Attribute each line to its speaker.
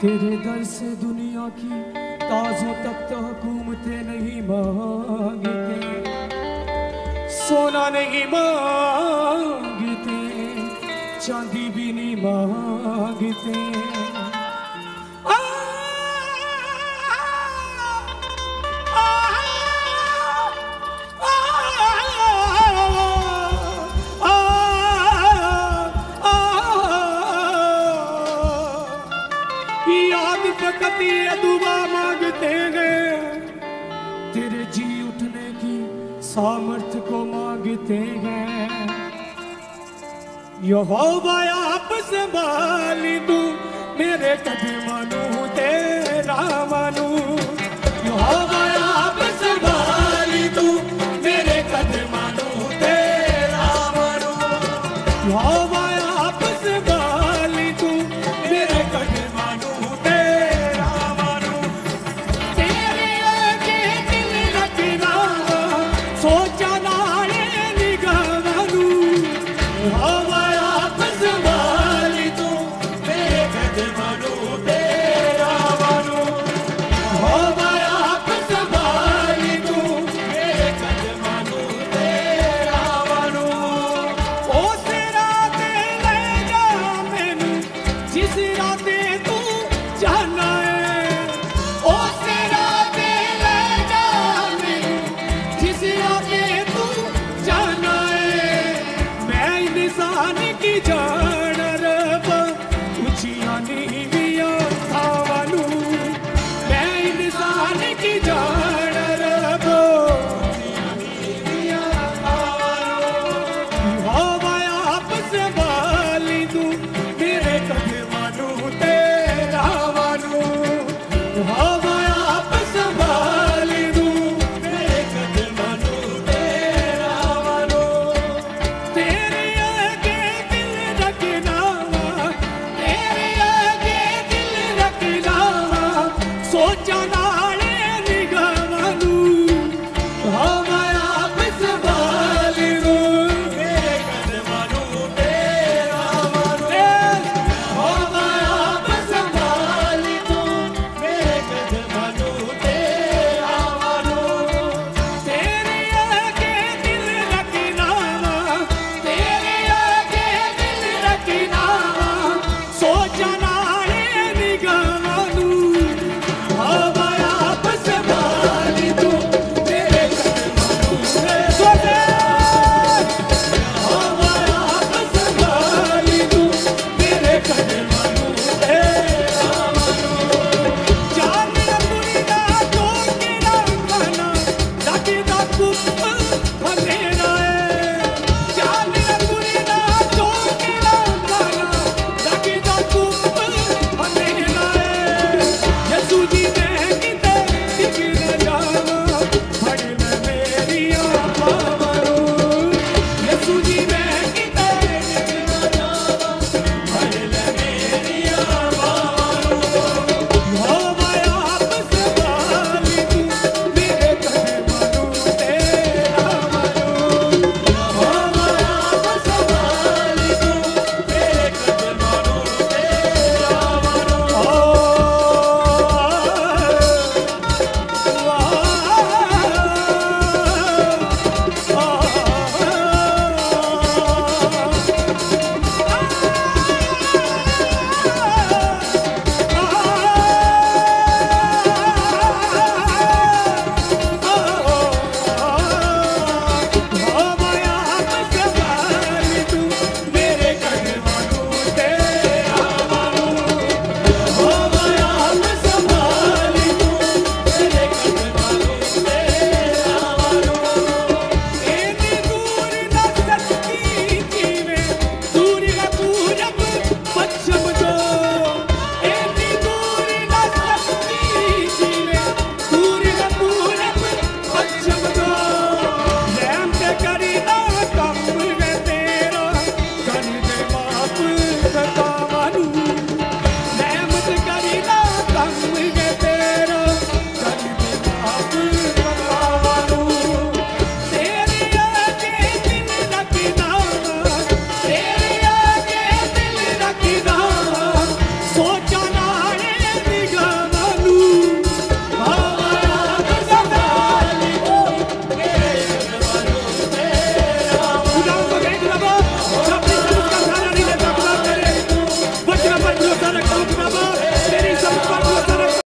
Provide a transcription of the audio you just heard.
Speaker 1: तेरे दर से दुनिया की ताजों तक तो हुकूमतें नहीं मांगते। सोना नहीं मांगते, चांदी भी नहीं मांगते। फकत ये दुआ मांगते हैं तेरे जी उठने की सामर्थ्य को मांगते हैं यहोवा आपस बाली तू, मेरे कभी मानू, तेरा मानू। यहोवा